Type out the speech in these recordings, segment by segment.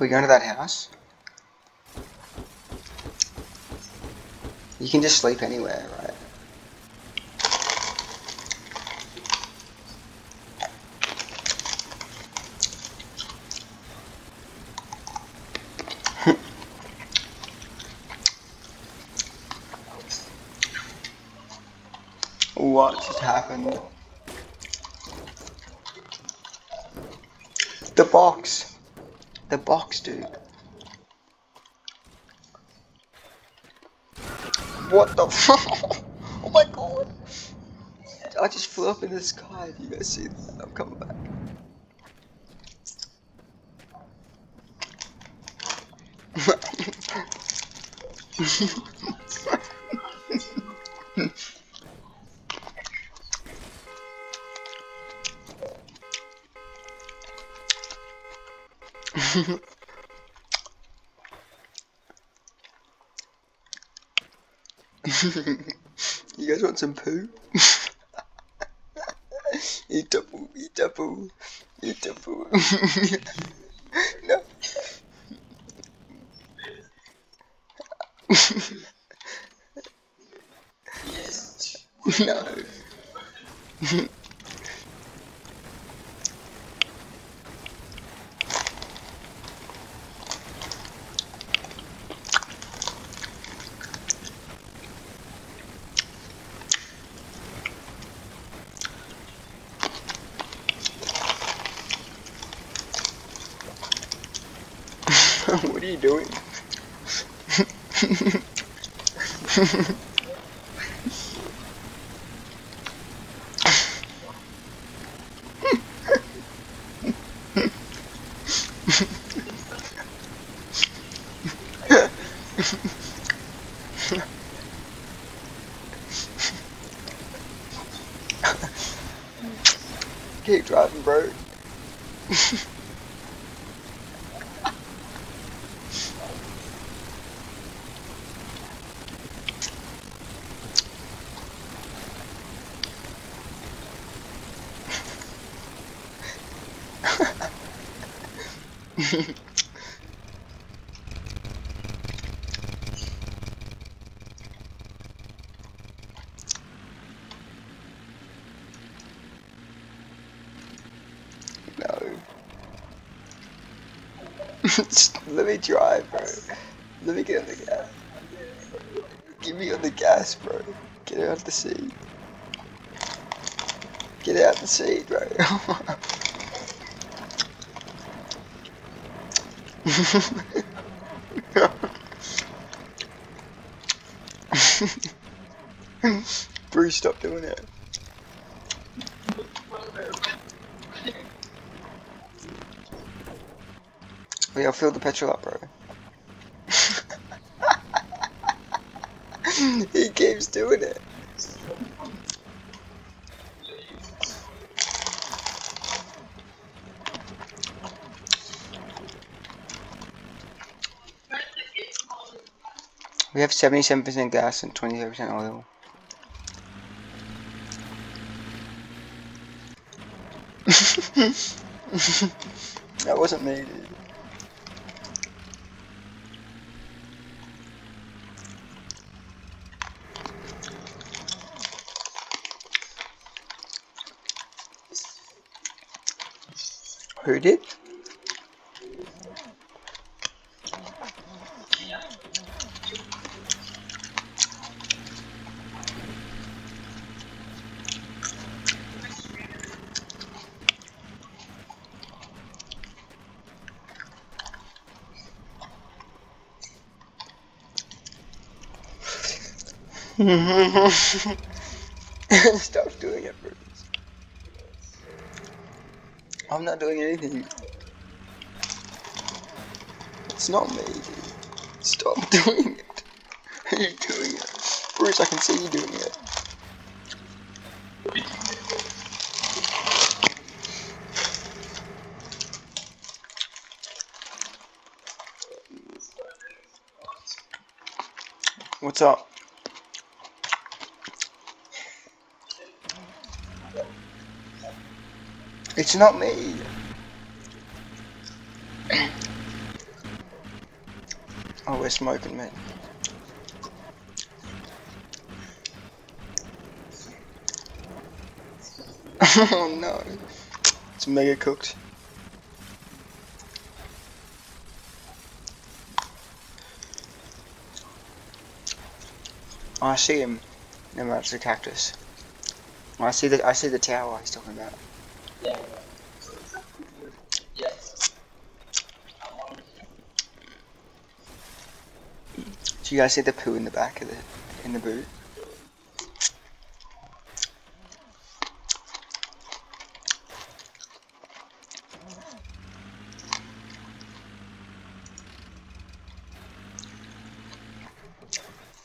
we go to that house? You can just sleep anywhere, right? what just happened? The box! The box, dude. What the Oh my god! I just flew up in the sky. You guys see that? I'm coming back. you guys want some poo? eat the poo, eat the poo, eat the poo. no. no. what are you doing? no. Let me drive, bro. Let me get on the gas. Give me on the gas, bro. Get out the seat. Get out the seat, bro. Bruce, stop doing it. Wait, I'll fill the petrol up, bro. he keeps doing it. We have 77% gas and 23% oil. that wasn't me, dude. Who did? Stop doing it, Bruce. I'm not doing anything. It's not me. Stop doing it. Are you doing it? Bruce, I can see you doing it. What's up? It's not me. Oh, we're smoking, mate. oh no. It's mega cooked. I see him. Mind, it's a cactus. I see the I see the tower he's talking about. Do you guys see the poo in the back of the in the boot?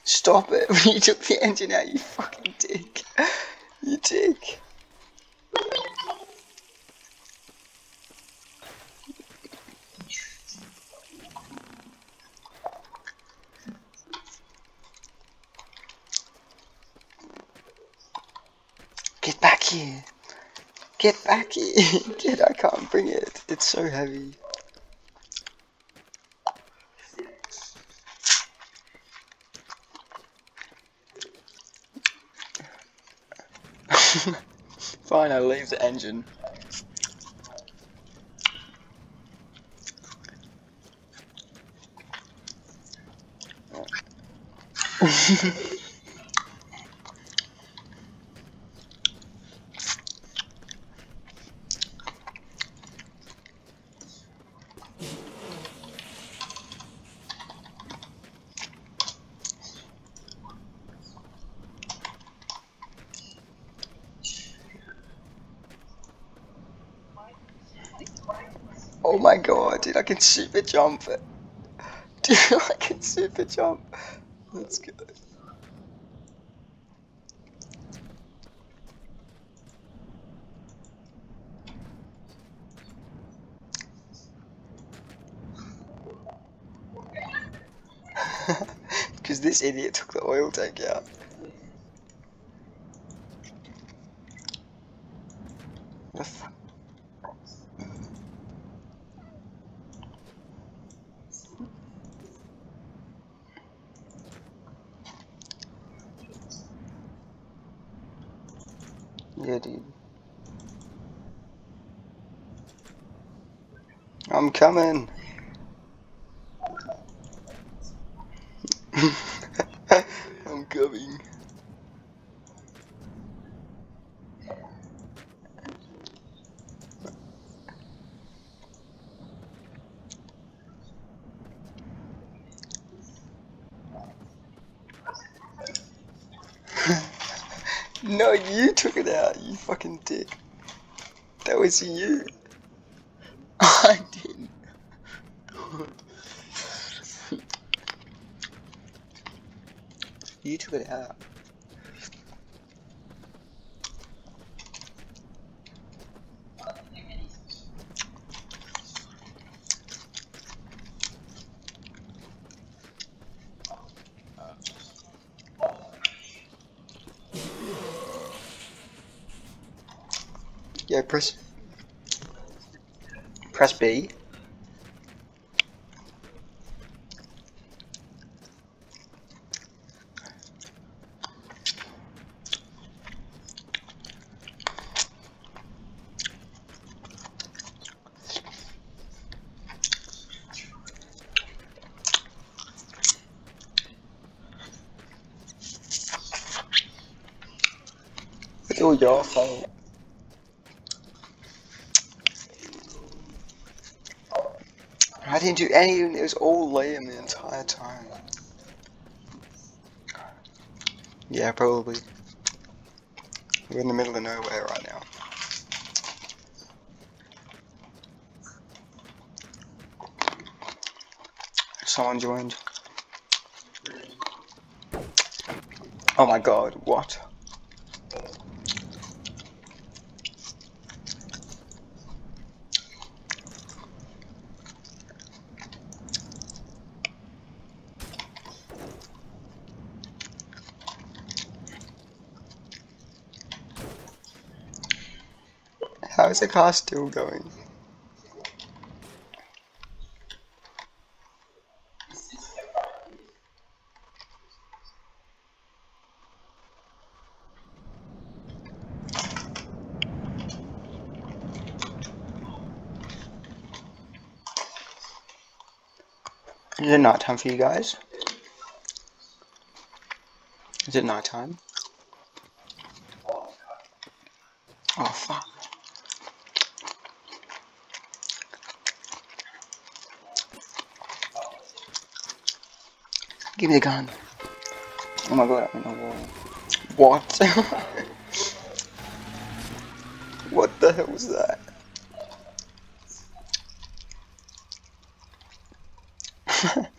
Stop it! When you took the engine out, you fucking dick. You dick. Back here. Get back here. Get, I can't bring it. It's so heavy. Fine, I'll leave the engine. Oh my god, dude, I can super jump. Dude, I can super jump. Let's go. Because this idiot took the oil tank out. Yeah, dude. I'm coming. I'm coming. No, you took it out, you fucking dick. That was you. I didn't. you took it out. Yeah, press. Press B. It's all your fault. Didn't do anything, it was all Liam the entire time. Yeah, probably. We're in the middle of nowhere right now. Someone joined. Oh my god, what? is the car still going? Is it night time for you guys? Is it night time? Give me the gun. Oh my god, I'm in a wall. What? what the hell was that?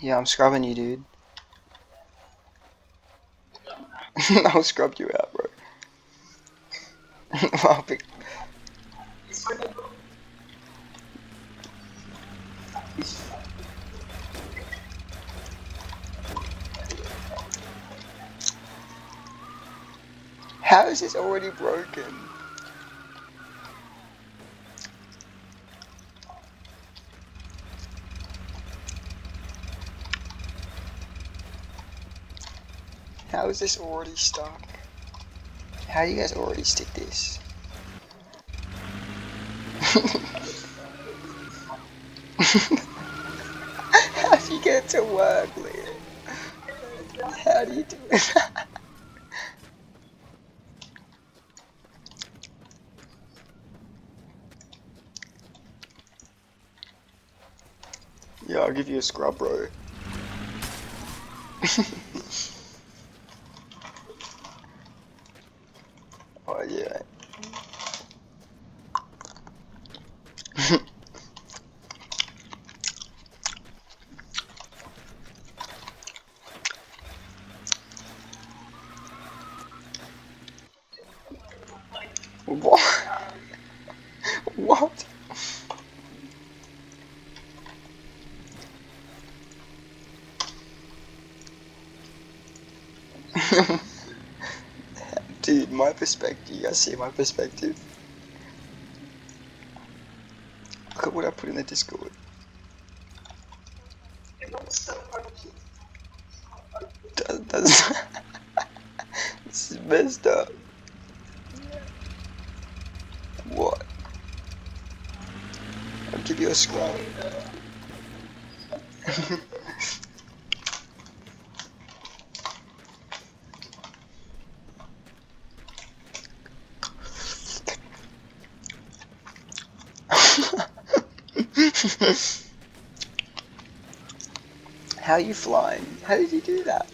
yeah, I'm scrubbing you, dude. I'll scrub you out, bro. I'll. How is this already broken? How is this already stuck? How do you guys already stick this? How do you get to work, Leah? How do you do it? Yeah, I'll give you a scrub, bro. oh yeah. what? what? Dude, my perspective, you guys see my perspective? Look at what I put in the Discord. Does, does this is messed up. What? I'll give you a scroll. How are you flying? How did you do that?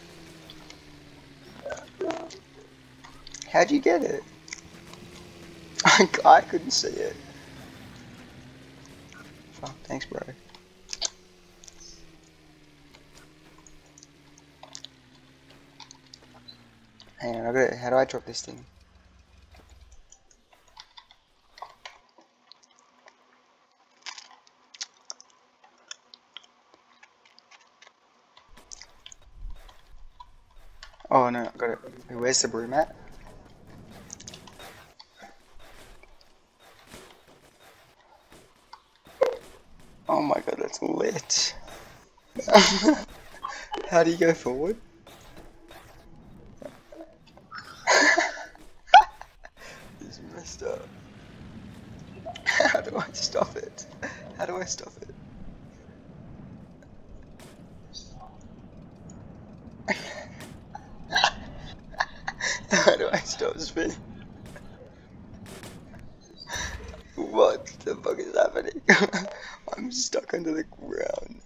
How'd you get it? I couldn't see it. Fuck, thanks, bro. Hang on, I got it. How do I drop this thing? Oh no, I got it. Where's the broom at? Oh my god, that's lit. How do you go forward? this is messed up. How do I stop it? How do I stop it? How do I stop spinning? What the fuck is happening? I'm stuck under the ground